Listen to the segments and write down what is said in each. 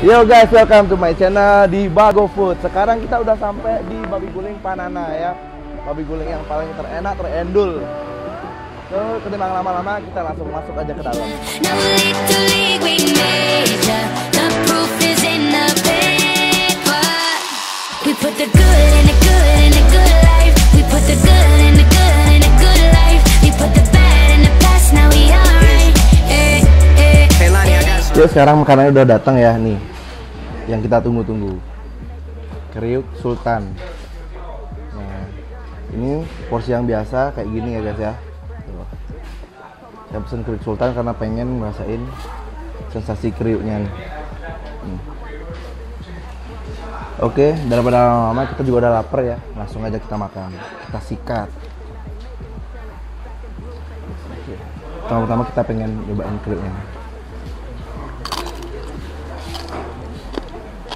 Yo guys, welcome to my channel di Bago Food. Sekarang kita udah sampai di babi guling Panana ya. Babi guling yang paling terenak, terendul. So, ketimbang lama-lama, kita langsung masuk aja ke dalam. No league to league we measure. The proof is in the paper. We put the good in the good in the good life. We put the good in the good in the good life. We put the bad in the past. Now we alright. Eh, eh. Yuk, sekarang makanannya udah datang ya nih. Yang kita tunggu-tunggu. Kriuk Sultan. Nah, ini porsi yang biasa kayak gini ya guys ya. Tuh. Saya pesen kriuk Sultan karena pengen ngerasain sensasi kriuknya nih. Hmm. Oke, daripada lama-lama kita juga udah lapar ya. Langsung aja kita makan. Kita sikat. Pertama-tama kita pengen nyobain kriuknya.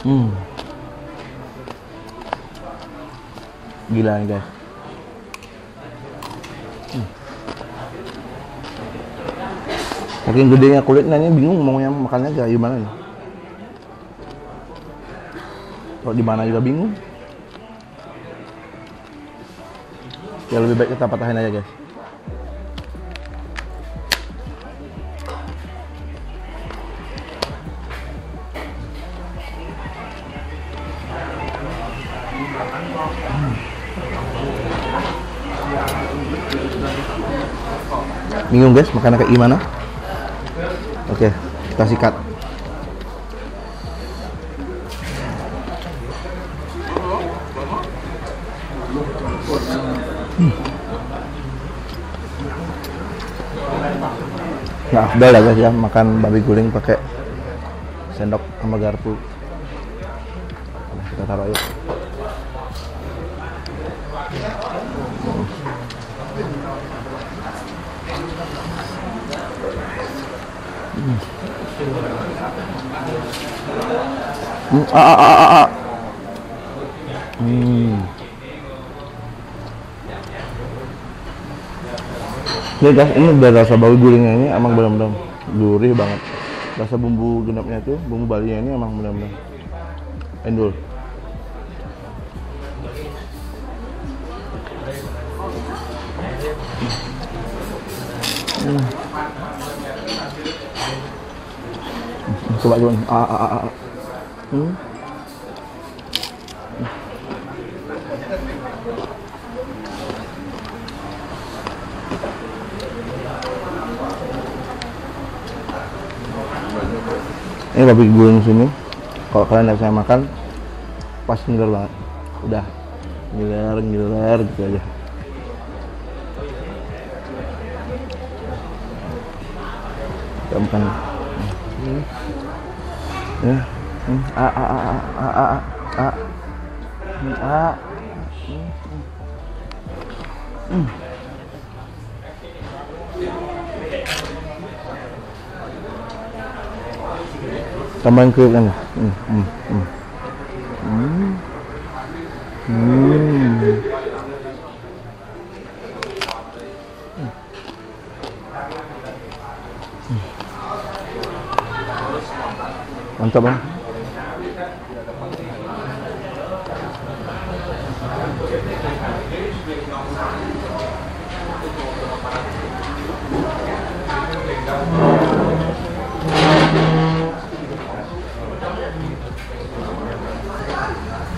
Hmm. Gila nih guys. Hmm. Saking gedenya kulitnya ini bingung maunya makannya kayak gimana nih. Kalau di mana juga bingung. Ya lebih baik kita patahin aja guys. Bingung guys, makannya kayak gimana? Oke, kita sikat. Hmm. Nah, udah lah guys ya, makan babi guling pakai sendok sama garpu. Nah, kita taruh yuk. Hmm, ah, ah, ah, ah, ah. Hmm. Ini guys, ini udah rasa bau gulingnya ini emang benar-benar gurih banget. Rasa bumbu genapnya itu, bumbu balinya ini emang benar-benar endul. Hmm. Coba coba. Ah, ah, ah, ah. Hmm. Ini babi guling sini. Kalau kalian lihat saya makan, pas ngiler banget. Udah ngiler ngiler gitu aja. Kita makan. Hmm. Ya. A a a a a a a. Hmm, A. Hmm. Hmm. Tambahin kan. Hmm. Hmm. Hmm. Hmm. Hmm.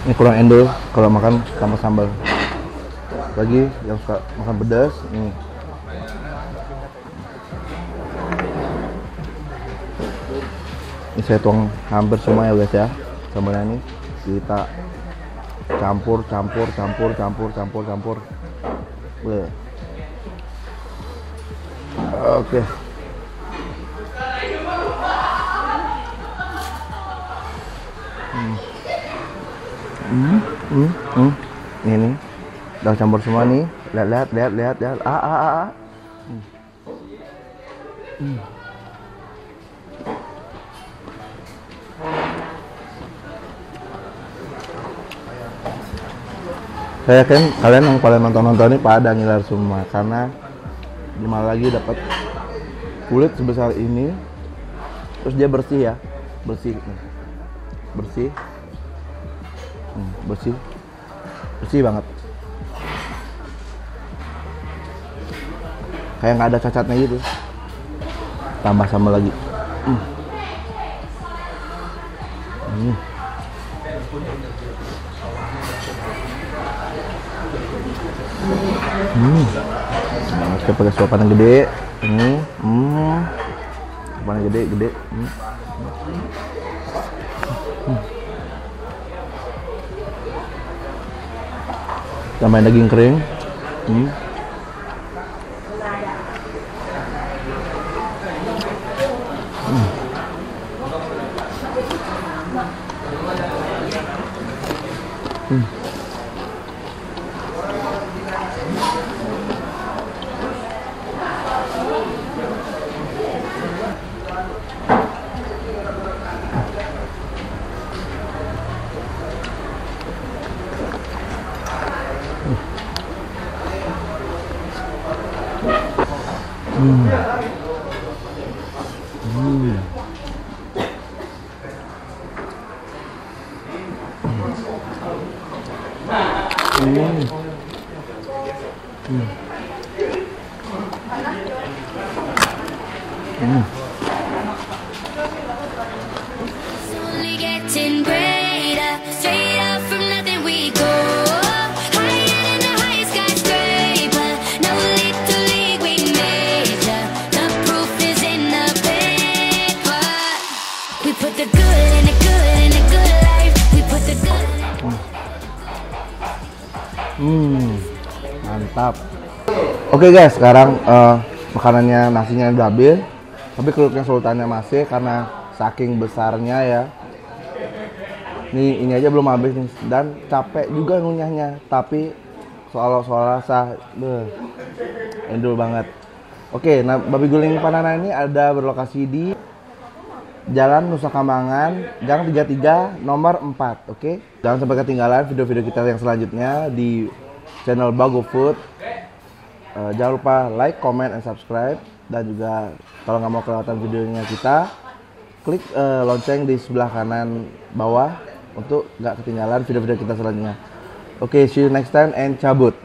Ini kurang endul kalau makan tambah sambal. Lagi yang suka makan pedas, ini ini saya tuang hampir semua ya guys ya sambalnya ini kita campur campur campur campur campur campur oke hmm. Hmm, hmm, hmm. ini udah campur semua nih lihat lihat lihat lihat lihat ah ah ah, ah. Hmm. Hmm. Saya yakin kalian yang pada nonton-nonton ini pada ngiler semua karena gimana lagi dapat kulit sebesar ini terus dia bersih ya bersih bersih Hmm, bersih bersih banget kayak nggak ada cacatnya gitu tambah sama lagi Hmm. Hmm. Hmm. Kita pakai suapan yang gede. Ini, hmm. Suapan yang gede, gede. Hmm. Hmm. Tambahin daging kering. Hmm. Hmm. Hmm. 음. 음. 음. 음. 음. Hmm, mantap. Oke guys, sekarang eh, makanannya nasinya udah habis, tapi kerupuknya sultannya masih karena saking besarnya ya. Nih ini aja belum habis nih dan capek juga ngunyahnya, tapi soal soal rasa, endul banget. Oke, nah babi guling Panana ini ada berlokasi di Jalan Nusa Kambangan, Gang 33, nomor 4, oke? Jangan sampai ketinggalan video-video kita yang selanjutnya di channel Bago Food. Eh, jangan lupa like, comment, and subscribe. Dan juga kalau nggak mau kelewatan videonya kita, klik eh, lonceng di sebelah kanan bawah untuk nggak ketinggalan video-video kita selanjutnya. Oke, see you next time and cabut.